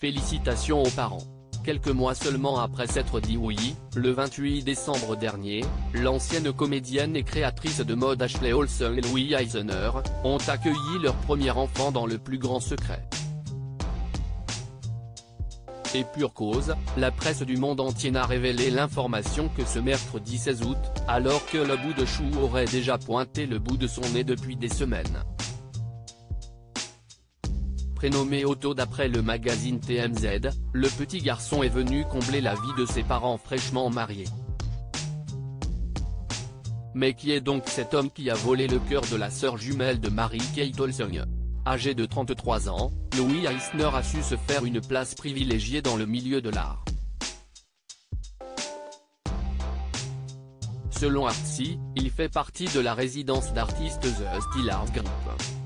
Félicitations aux parents. Quelques mois seulement après s'être dit oui, le 28 décembre dernier, l'ancienne comédienne et créatrice de mode Ashley Olsen et Louis Eisner, ont accueilli leur premier enfant dans le plus grand secret. Et pure cause, la presse du monde entier n'a révélé l'information que ce mercredi 16 août, alors que le bout de chou aurait déjà pointé le bout de son nez depuis des semaines prénommé Otto d'après le magazine TMZ, le petit garçon est venu combler la vie de ses parents fraîchement mariés. Mais qui est donc cet homme qui a volé le cœur de la sœur jumelle de Marie-Kate Olsen? Âgé de 33 ans, Louis Eisner a su se faire une place privilégiée dans le milieu de l'art. Selon Artsy, il fait partie de la résidence d'artistes The Steel Art Group.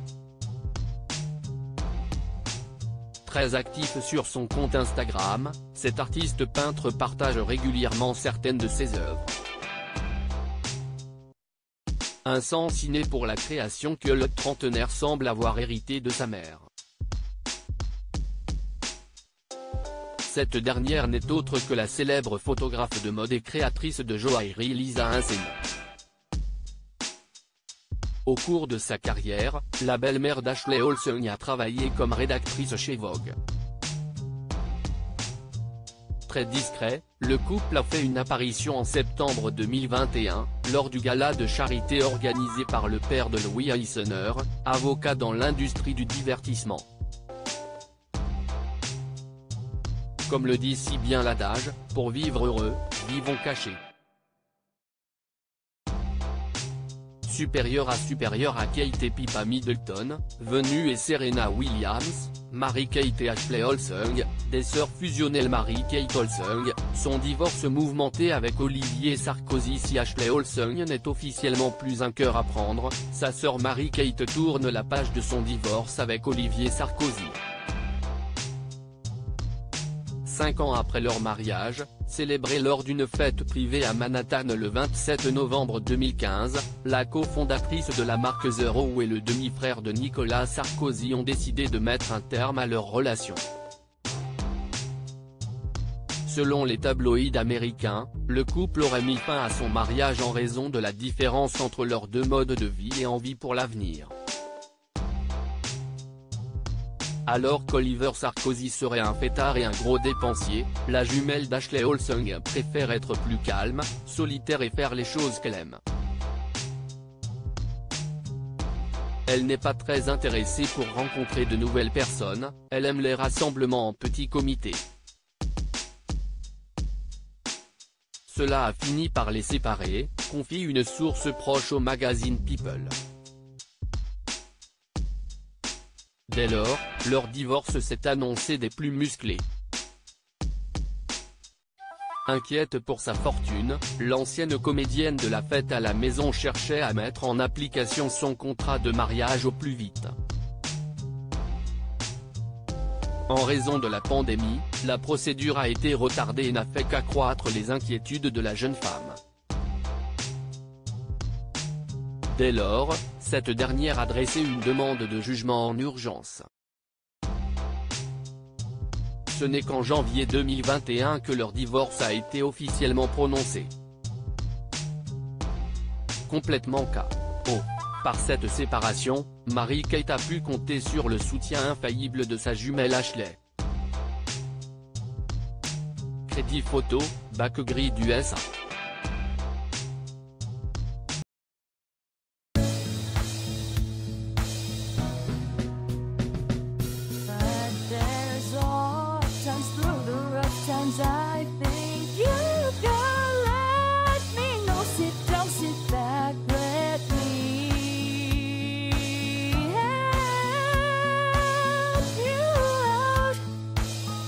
Très actif sur son compte Instagram, cet artiste peintre partage régulièrement certaines de ses œuvres. Un sens ciné pour la création que le trentenaire semble avoir hérité de sa mère. Cette dernière n'est autre que la célèbre photographe de mode et créatrice de joaillerie Lisa Insena. Au cours de sa carrière, la belle-mère d'Ashley Olsen a travaillé comme rédactrice chez Vogue. Très discret, le couple a fait une apparition en septembre 2021, lors du gala de charité organisé par le père de Louis Eisner, avocat dans l'industrie du divertissement. Comme le dit si bien l'adage, pour vivre heureux, vivons cachés. Supérieure à supérieure à Kate et Pippa Middleton, venue et Serena Williams, Marie-Kate et Ashley Olsen, des sœurs fusionnelles Marie-Kate Olsen, son divorce mouvementé avec Olivier Sarkozy si Ashley Olsen n'est officiellement plus un cœur à prendre, sa sœur Marie-Kate tourne la page de son divorce avec Olivier Sarkozy. Cinq ans après leur mariage, célébré lors d'une fête privée à Manhattan le 27 novembre 2015, la cofondatrice de la marque Zero et le demi-frère de Nicolas Sarkozy ont décidé de mettre un terme à leur relation. Selon les tabloïds américains, le couple aurait mis fin à son mariage en raison de la différence entre leurs deux modes de vie et envie pour l'avenir. Alors qu'Oliver Sarkozy serait un fêtard et un gros dépensier, la jumelle d'Ashley Olsen préfère être plus calme, solitaire et faire les choses qu'elle aime. Elle n'est pas très intéressée pour rencontrer de nouvelles personnes, elle aime les rassemblements en petits comités. Cela a fini par les séparer, confie une source proche au magazine People. Dès lors, leur divorce s'est annoncé des plus musclés. Inquiète pour sa fortune, l'ancienne comédienne de la fête à la maison cherchait à mettre en application son contrat de mariage au plus vite. En raison de la pandémie, la procédure a été retardée et n'a fait qu'accroître les inquiétudes de la jeune femme. Dès lors, cette dernière a dressé une demande de jugement en urgence. Ce n'est qu'en janvier 2021 que leur divorce a été officiellement prononcé. Complètement KO. Par cette séparation, Marie-Kate a pu compter sur le soutien infaillible de sa jumelle Ashley. Crédit photo, bac gris du SA.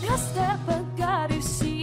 Just step, a got to see.